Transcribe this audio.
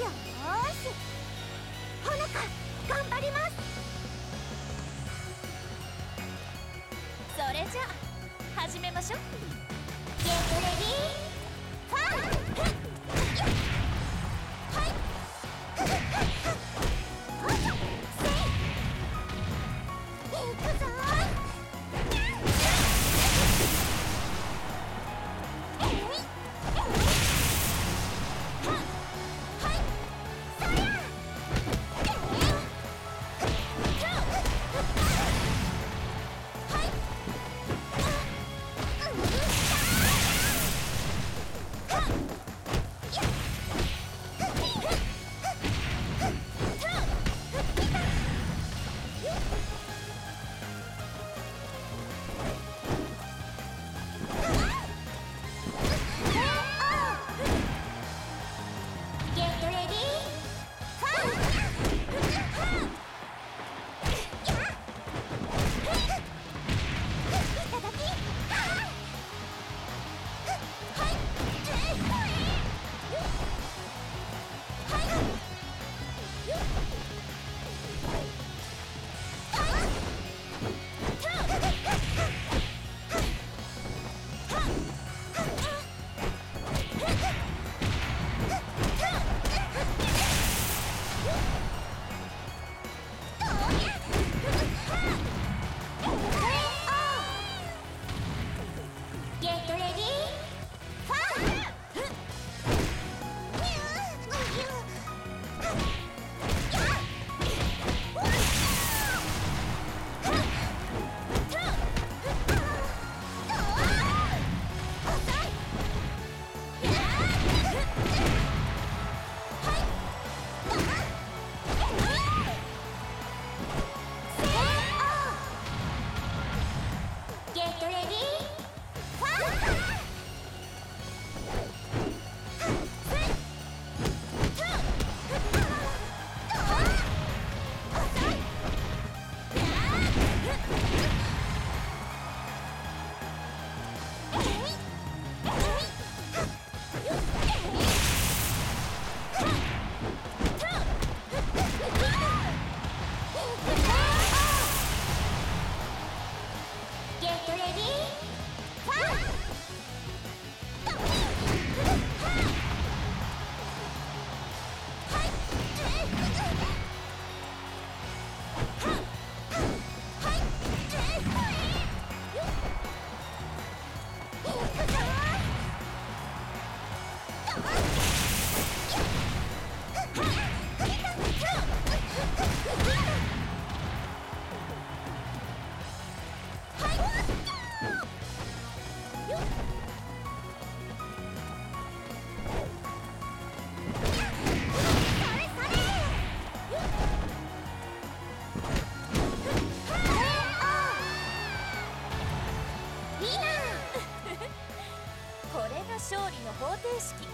よーしほのか頑張ります。それじゃあ始めましょう。ゲットレディー。ファイ Yeah! 勝利の方程式。